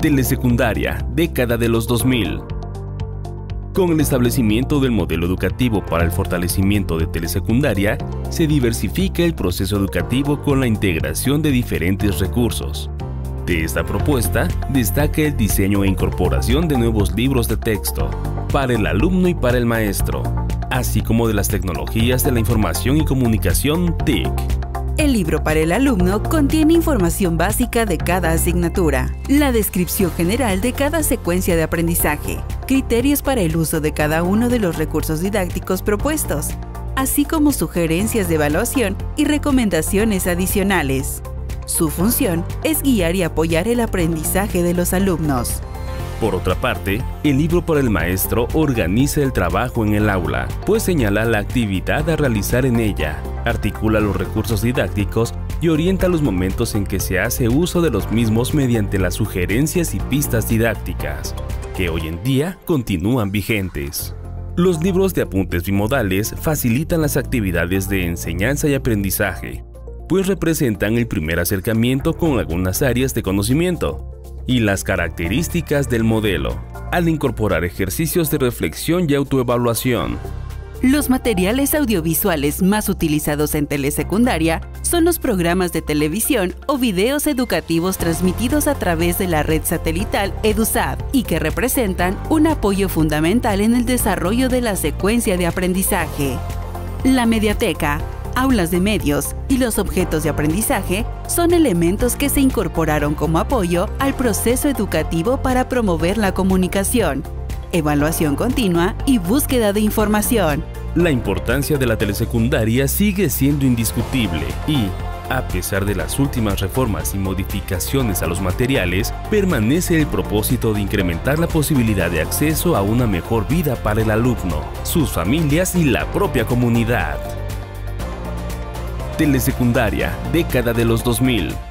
Telesecundaria, década de los 2000. Con el establecimiento del modelo educativo para el fortalecimiento de telesecundaria, se diversifica el proceso educativo con la integración de diferentes recursos. De esta propuesta, destaca el diseño e incorporación de nuevos libros de texto para el alumno y para el maestro, así como de las tecnologías de la información y comunicación TIC. El libro para el alumno contiene información básica de cada asignatura, la descripción general de cada secuencia de aprendizaje, criterios para el uso de cada uno de los recursos didácticos propuestos, así como sugerencias de evaluación y recomendaciones adicionales. Su función es guiar y apoyar el aprendizaje de los alumnos. Por otra parte, el libro para el maestro organiza el trabajo en el aula, pues señala la actividad a realizar en ella, articula los recursos didácticos y orienta los momentos en que se hace uso de los mismos mediante las sugerencias y pistas didácticas, que hoy en día continúan vigentes. Los libros de apuntes bimodales facilitan las actividades de enseñanza y aprendizaje, pues representan el primer acercamiento con algunas áreas de conocimiento, y las características del modelo, al incorporar ejercicios de reflexión y autoevaluación. Los materiales audiovisuales más utilizados en telesecundaria son los programas de televisión o videos educativos transmitidos a través de la red satelital EduSat y que representan un apoyo fundamental en el desarrollo de la secuencia de aprendizaje. La mediateca aulas de medios y los objetos de aprendizaje son elementos que se incorporaron como apoyo al proceso educativo para promover la comunicación, evaluación continua y búsqueda de información. La importancia de la telesecundaria sigue siendo indiscutible y, a pesar de las últimas reformas y modificaciones a los materiales, permanece el propósito de incrementar la posibilidad de acceso a una mejor vida para el alumno, sus familias y la propia comunidad. Telesecundaria, década de los 2000.